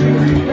you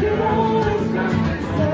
You've always got